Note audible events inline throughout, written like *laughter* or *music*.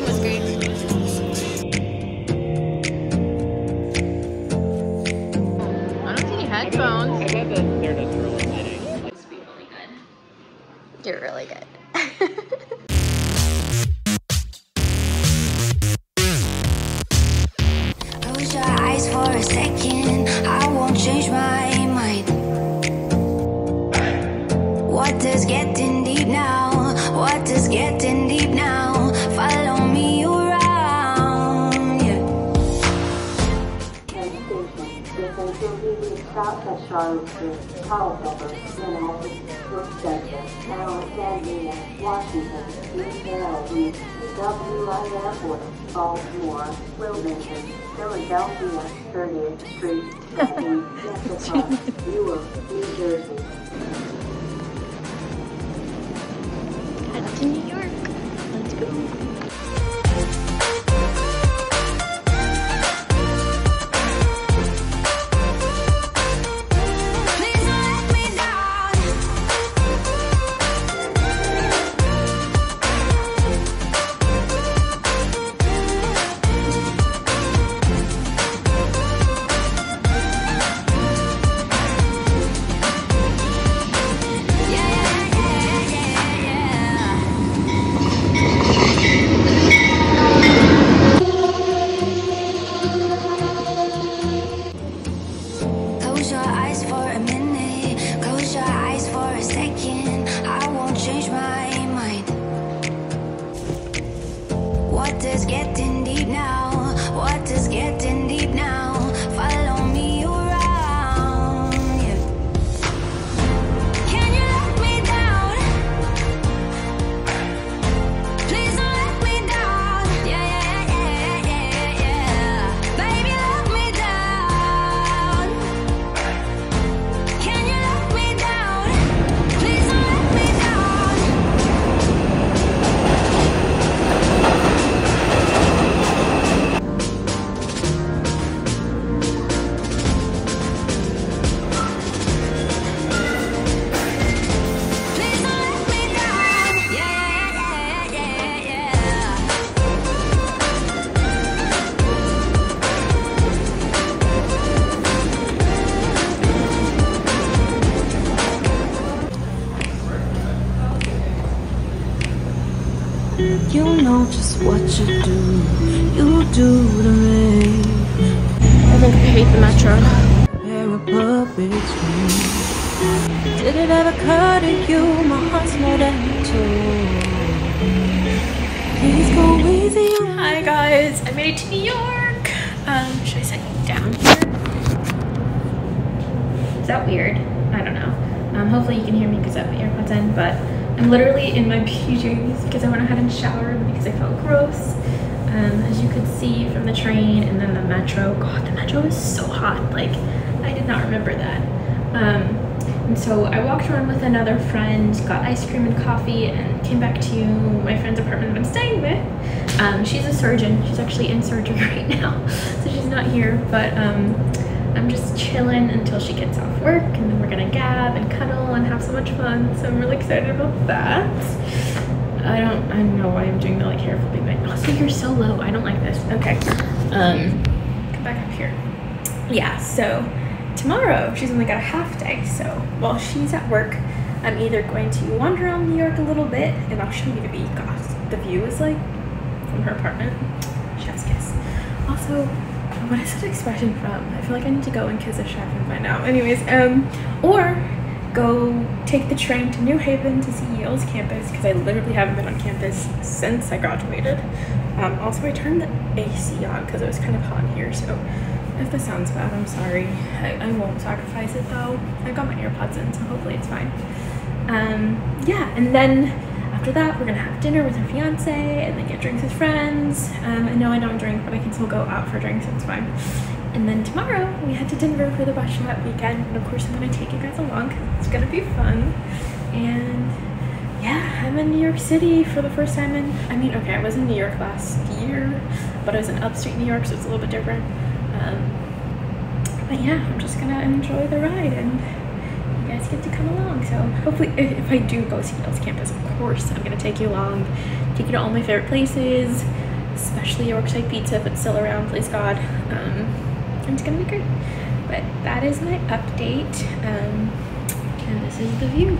It was great. I don't see any headphones. I bet that they're just really lighting. You're really good. *laughs* Close your eyes for a second. I won't change my mind. What does getting deep now? What does getting deep now? Follow me around. Yeah. Stop at Charlottesville, Culpeper, Minneapolis, Burke Centre, Alexandria, Washington, UCLA, BWI Airport, Baltimore, Wilmington, Philadelphia, 30th Street, Second, Jessica, Newark, New Jersey. *laughs* to New York. What does getting deep now? What does getting deep now? You know just what you do, you do to me. I think I hate the metro. We're a puppet scream. Did it ever occur to you my heart's more than toy? Please go easy Hi guys, I made it to New York. Um, should I sit down here? Is that weird? I don't know. Um, hopefully you can hear me because I have my earpods in, but I'm literally in my PJs because I went ahead and showered because I felt gross. Um, as you could see from the train and then the metro. God, the metro is so hot. Like, I did not remember that. Um, and so I walked around with another friend, got ice cream and coffee, and came back to my friend's apartment that I'm staying with. Um, she's a surgeon. She's actually in surgery *laughs* right now, so she's not here. But um, I'm just chilling until she gets off work, and then we're gonna gab and cuddle and have so much fun. So I'm really excited about that. I don't, I don't know why I'm doing the like hair flipping thing. Also, you're so low. I don't like this. Okay. Um, come back up here. Yeah. So tomorrow she's only got a half day. So while she's at work, I'm either going to wander around New York a little bit, and I'll show you the view. God, the view is like from her apartment. Chef's kiss. Also, what is that expression from? I feel like I need to go and kiss a chef and find out. Anyways, um, or go take the train to New Haven to see Yale's campus because I literally haven't been on campus since I graduated. Um, also, I turned the AC on because it was kind of hot in here, so if this sounds bad, I'm sorry. I, I won't sacrifice it though. I got my AirPods in, so hopefully it's fine. Um, yeah, and then after that, we're gonna have dinner with her fiance and then get drinks with friends. Um, I know I don't drink, but I can still go out for drinks, it's fine. And then tomorrow, we head to Denver for the Bachelorette weekend, and of course, I'm gonna take you guys along 'cause it's gonna be fun. And yeah, I'm in New York City for the first time in. I mean, okay, I was in New York last year, but I was in upstate New York, so it's a little bit different. Um, but yeah, I'm just gonna enjoy the ride and guys get to come along. So hopefully, if I do go see Yale's campus, of course, I'm gonna take you along, take you to all my favorite places. especially Yorkside Pizza if it's still around, please God. Um, and it's gonna be great. But that is my update. Um, and this is the view.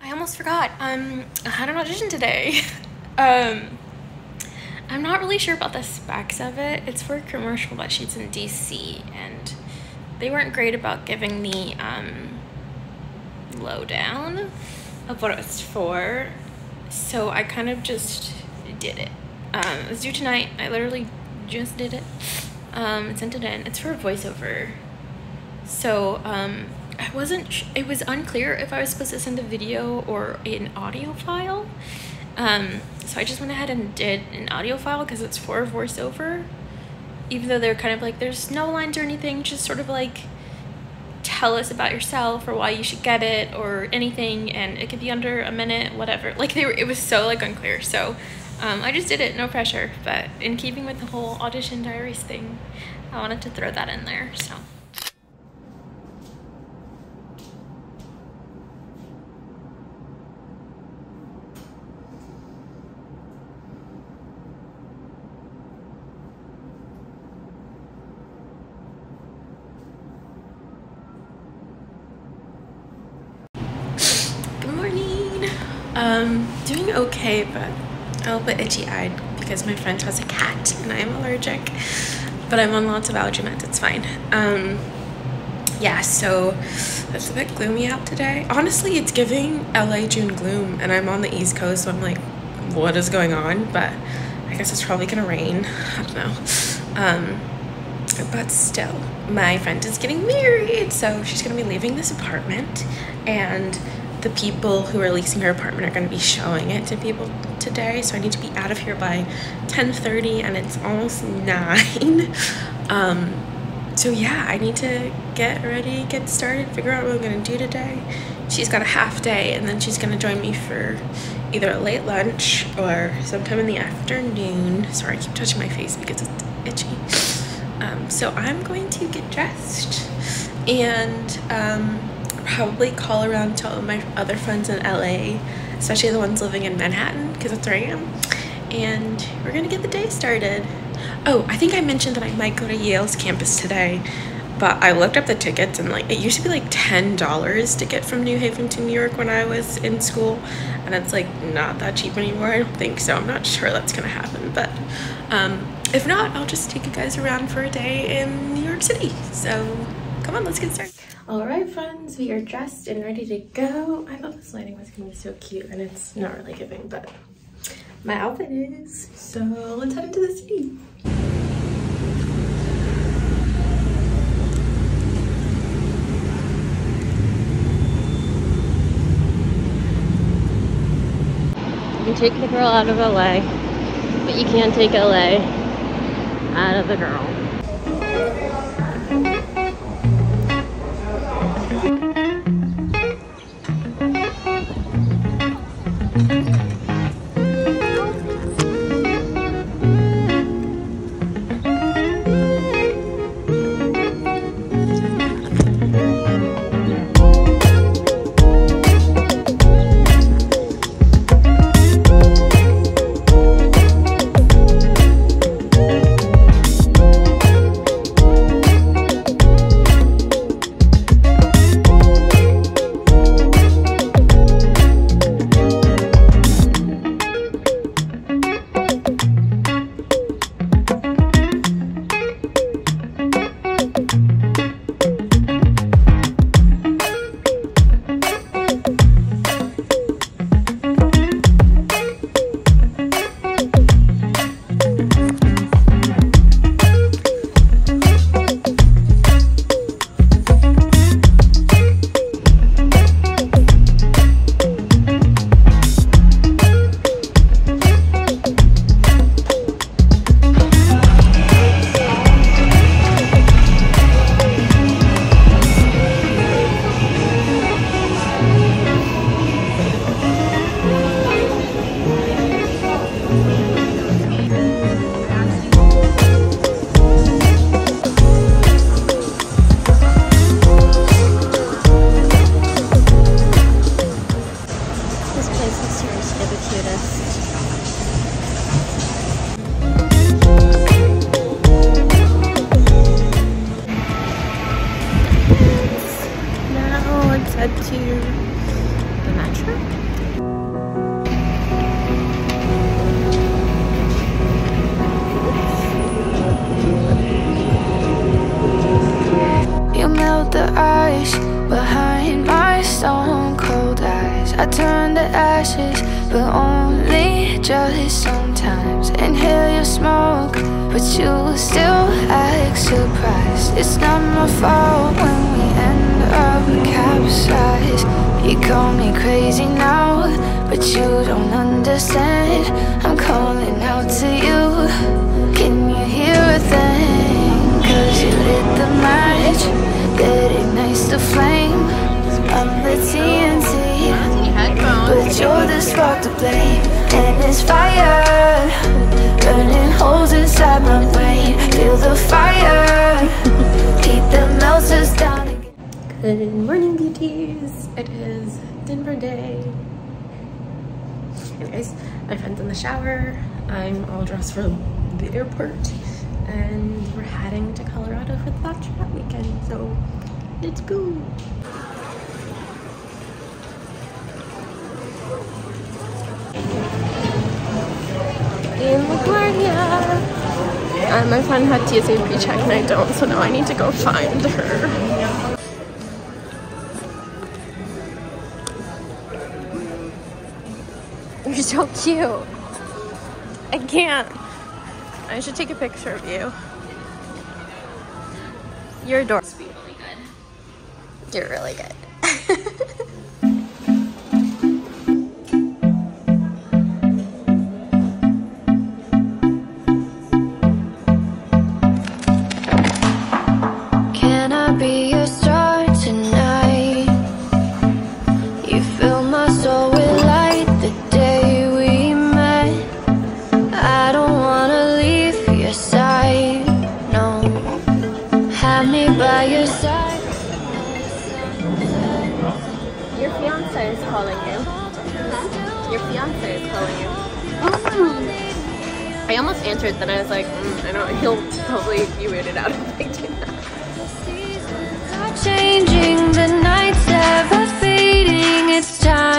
I almost forgot. Um, I had an audition today. *laughs* um, I'm not really sure about the specs of it. It's for a commercial that shoots in DC, and they weren't great about giving the um, lowdown of what it was for. So I kind of just did it. Um, it was due tonight. I literally just did it. Um, sent it in. It's for a voiceover. So um, I wasn't. It was unclear if I was supposed to send a video or an audio file. Um, so I just went ahead and did an audio file because it's for a voiceover. Even though they're kind of like there's no lines or anything, just sort of like tell us about yourself or why you should get it or anything and it could be under a minute whatever. Like they were it was so like unclear. So um, i just did it no pressure. But in keeping with the whole audition diaries thing i wanted to throw that in there so Good morning. Um, doing okay, but a little bit itchy eyed because my friend has a cat and I am allergic. But I'm on lots of allergy meds, it's fine. Um, yeah, so it's a bit gloomy out today. Honestly, it's giving LA June gloom, and I'm on the East Coast, so I'm like, what is going on? But I guess it's probably gonna rain. I don't know. Um, but still, my friend is getting married, so she's gonna be leaving this apartment, and the people who are leasing her apartment are gonna be showing it to people today. So I need to be out of here by 10:30, and it's almost *laughs* nine. um, so yeah, I need to get ready, get started, figure out what I'm gonna do today. She's got a half day, and then she's gonna join me for either a late lunch or sometime in the afternoon. Sorry, I keep touching my face because it's itchy. Um, so I'm going to get dressed and um, probably call around to all my other friends in LA, especially the ones living in Manhattan, because that's where I am. And we're gonna get the day started. Oh, I think I mentioned that I might go to Yale's campus today, but I looked up the tickets and like it used to be like ten dollars to get from New Haven to New York when I was in school, and it's like not that cheap anymore. I don't think so. I'm not sure that's gonna happen, but um, if not, I'll just take you guys around for a day in New York City. So come on, let's get started. All right, friends, we are dressed and ready to go. I thought this lighting was gonna be so cute, and it's not really giving, but my outfit is. So let's head into the city. You can take the girl out of LA, but you can't take LA out of the girl. But only just sometimes. Inhale your smoke, but you still act surprised. It's not my fault when we end up capsized. You call me crazy now, but you don't understand. I'm calling out to you. Can you hear a thing? Cause you lit the match that ignites the flame. I'm the TNT, but you're the spark to blame. And it's fire, burning holes inside my brain. Feel the fire, heat that melts us down. again. Good morning, beauties. It is Denver day. Anyways, my friend's in the shower. I'm all dressed for the airport, and we're heading to Colorado for the Bachelorette weekend. So let's go. In LaGuardia. Uh, my friend had TSA pre-check and I don't, so now I need to go find her. You're so cute. I can't. I should take a picture of you. You're adorable. really good. You're really good. *laughs* fiance is calling you. Your fiance is calling you. I almost answered, then I was like, mm, I don't. He'll probably be weirded out if I do that. Changing the nights ever fading. It's time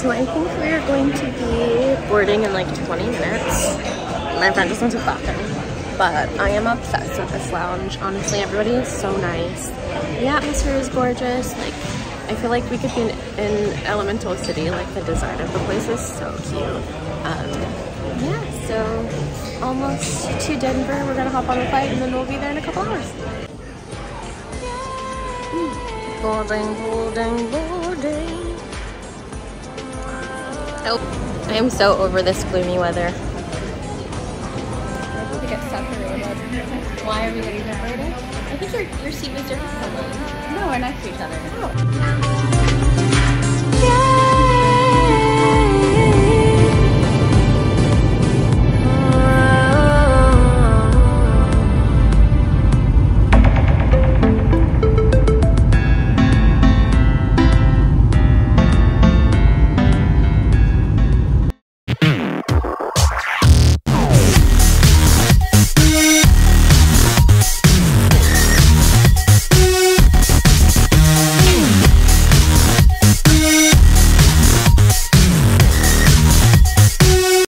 so I think we're going to be boarding in like 20 minutes. My friend just went to bathroom. But I am obsessed with this lounge. Honestly, everybody is so nice. The atmosphere is gorgeous. Like, I feel like we could be in, in Elemental City. Like, the design of the place is so cute. Um, yeah, so almost to Denver. We're gonna hop on a flight and then we'll be there in a couple hours. Boarding, boarding, boarding. Oh, I am so over this gloomy weather. I need to get separated. Why are we getting separated? I think your, your seat was different from mine. No, we're next to each other. Oh.